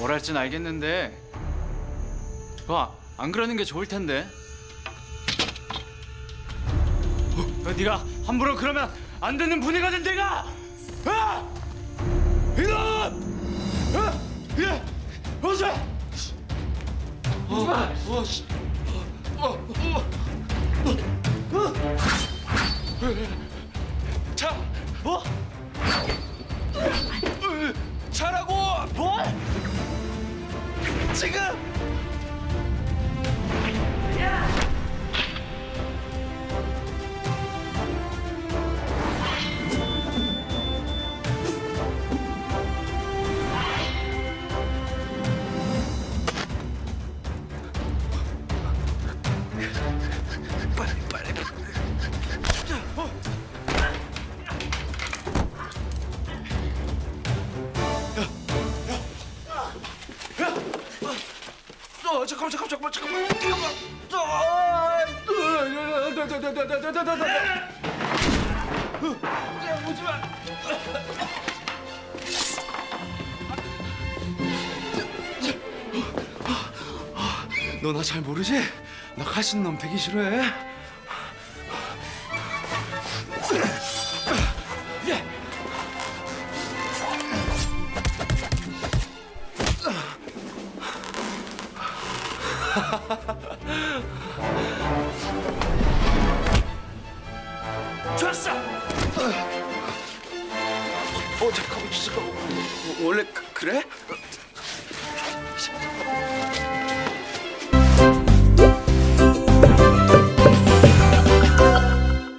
뭘 할진 알겠는데 봐, 안 그러는 게 좋을 텐데. 어, 네가 함부로 그러면 안 되는 분이거든 내가. 아! 이놈! 아! 예! 어서! 오지 마! 어, 씨. 어, 어, 어, 어. 지금! 어 잠깐만 잠깐만 잠깐만 잠깐만 아, 야, 오지 마. 너 나 잘 모르지? 나 가신 놈 되게 싫어해. 좋았어. 어 잠깐만 잠깐만 원래 그, 그래?